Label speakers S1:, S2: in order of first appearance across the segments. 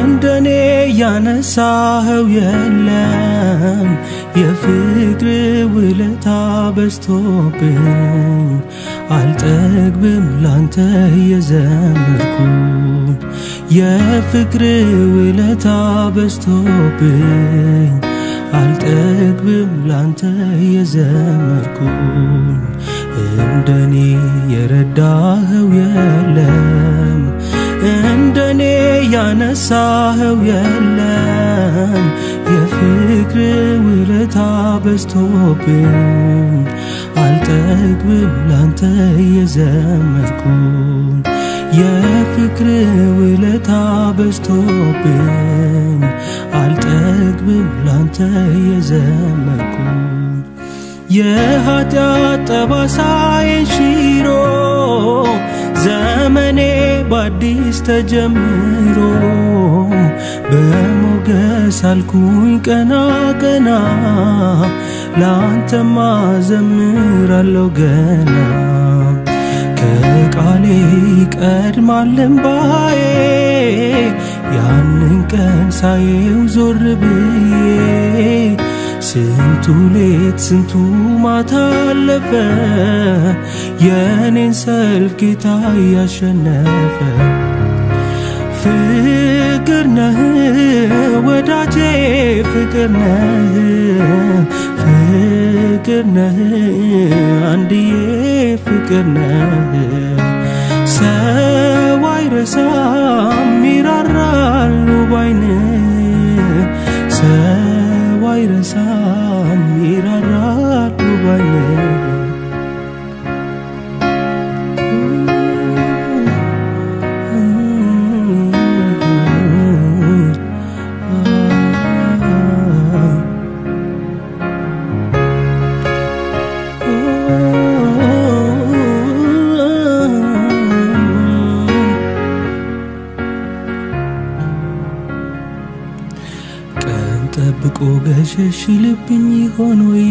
S1: እንደኔ ያነሳኸው የለም። የፍቅር ውለታ በዝቶብኝ አልጠግብም ላንተ የዘመርኩኝ። የፍቅር ውለታ በዝቶብኝ አልጠግብም ላንተ የዘመርኩኝ። እንደኔ የረዳኸው ያነሳኸው የለም። የፍቅር ውለታ በዝቶብኝ አልጠግብም ላንተ የዘመርኩኝ የፍቅር ውለታ በዝቶብኝ አልጠግብም ላንተ የዘመርኩኝ የኃጢአት ጠባሳዬን ሽሮ ዘመኔ በአዲስ ተጀምሮ በሞገስ አልኩኝ ቀና ቀና ለአንተማ ዘምራለሁ ገና። ከቃሌ ይቀድማል እንባዬ ያንን ቀን ሳየው ዞር ብዬ ስንቱ ሌት ስንቱ ማታ አለፈ? የኔን ሰልፍ ጌታ እያሸነፈ ፍቅር ነህ ወዳጄ ፍቅር ነህ ፍቅር ነህ አንድዬ ፍቅር ነህ። ሰው አይረሳም ይራራሉ ባይን ሰው አይረሳም ገሸሽ ልብኝ ይሆን ወይ?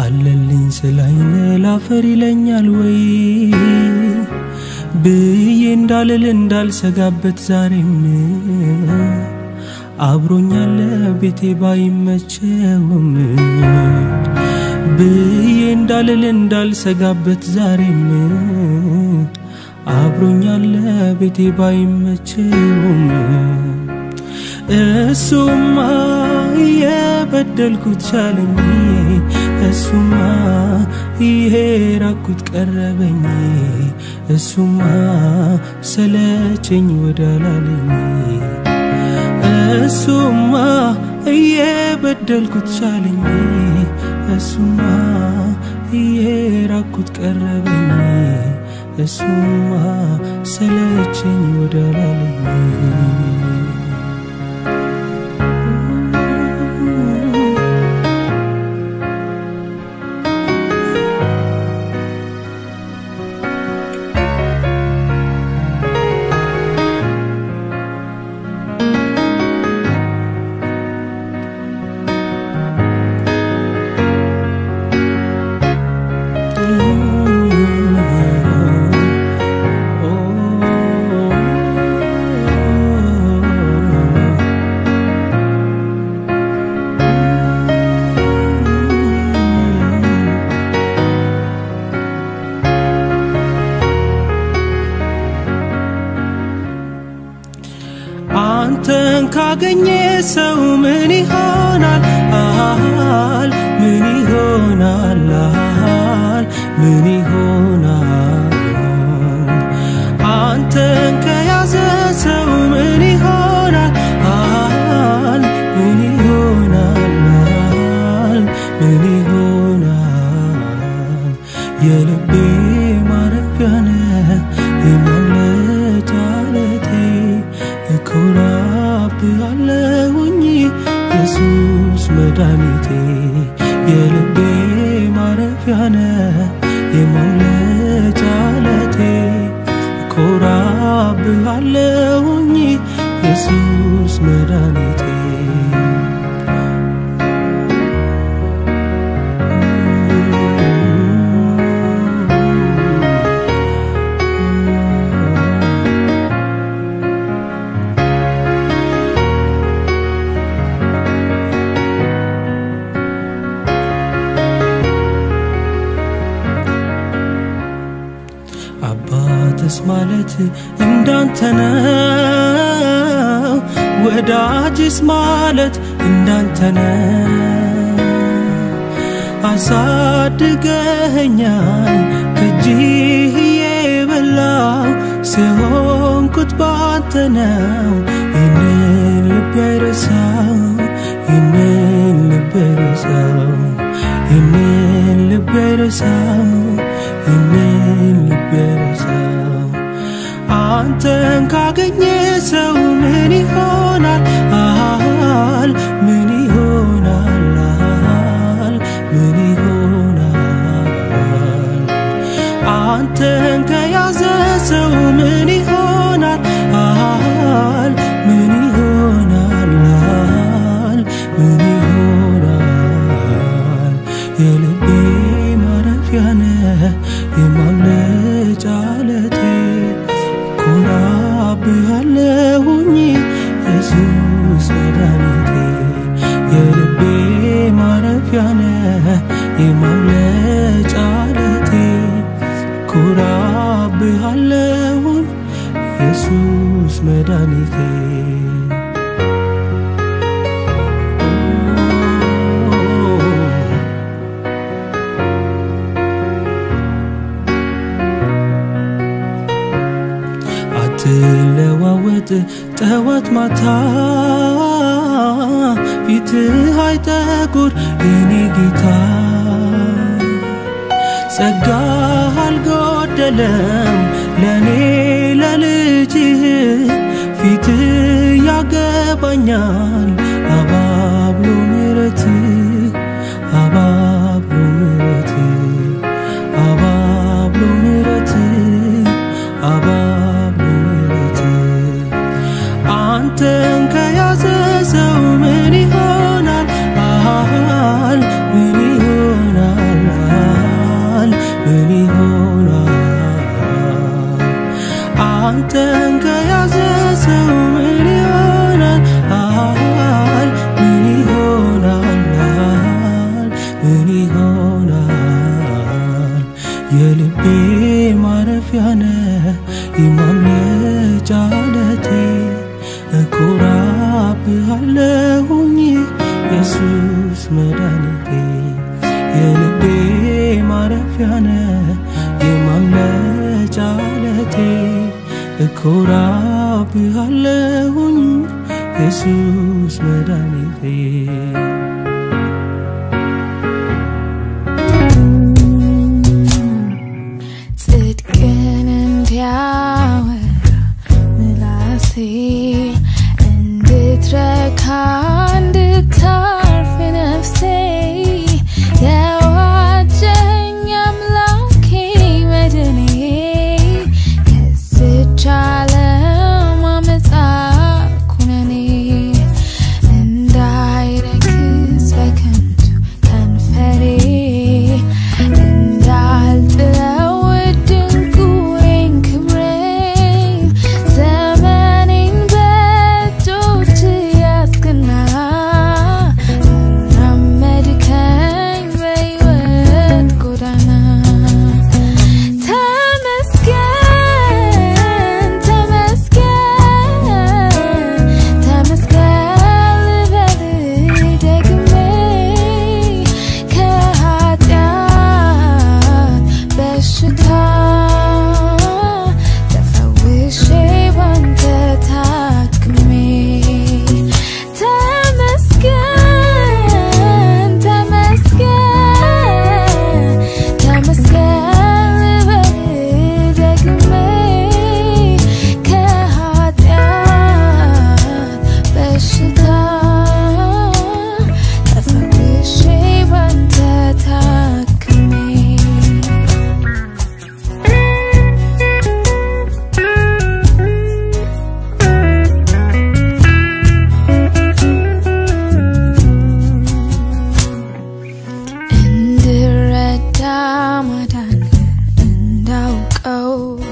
S1: አለልኝ ስላይነ ላፈር ይለኛል ወይ? ብዬ እንዳልል እንዳልሰጋበት ዛሬም አብሮኛለ ቤቴ ባይመቸውም ብዬ እንዳልል እንዳልሰጋበት ዛሬም አብሮኛለ ቤቴ ባይመቸውም እሱማ የበደልኩት ቻለኝ እሱማ ይሄ ራኩት ቀረበኝ እሱማ ሰለቸኝ ወዳላለኝ እሱማ እየበደልኩት ቻለኝ እሱማ ይሄ ራኩት ቀረበኝ እሱማ ሰለቸኝ ወዳላለኝ ካገኘ ሰው ምን ይሆናል? አል ምን ይሆናል? አል ምን ይሆናል? አንተን ከያዘ ሰው ምን ይሆናል? አል ምን ይሆናል? አል ምን ይሆናል? የልቤ ማረፊያ ነህ እኮራብሃለሁኝ ኢየሱስ መድኃኒቴ የልቤ ማረፊያ ነህ። የማምለጫ ዓለቴ እኮራብሃለሁኝ። ኢየሱስ መድኃኒቴ ኢየሱስ ማለት እንዳንተ ነው። ወዳጅስ ማለት እንዳንተ ነው። አሳድገኸኛል ከእጅህ የበላው ሲሆንኩት ባንተ ነው። ይህንን ልብ አይረሳው፣ ይህንን ልብ አይረሳው፣ አንተን ካገኘ My heart ጠዋት ማታ ፊትህ አይጠቁር የኔ ጌታ። ጸጋ አልጎደለም የማምለጫ ዓለቴ እኮራብሃለሁኝ። ኢየሱስ መድኃኒቴ የልቤ ማረፊያ ነህ የማምለጫ ዓለቴ እኮራብሃለሁኝ። ኢየሱስ መድኃኒቴ time. Oh.